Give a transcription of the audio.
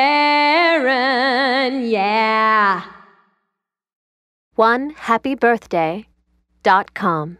Karen, yeah. One happy birthday dot com.